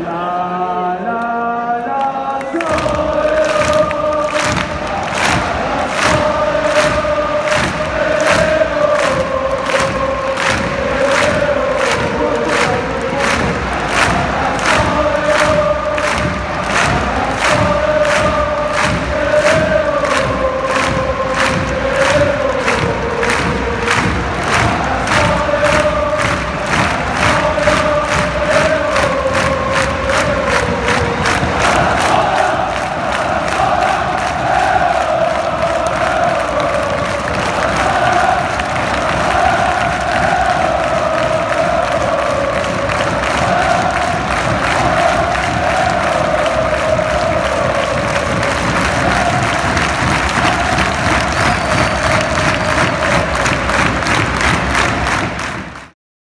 अल्लाह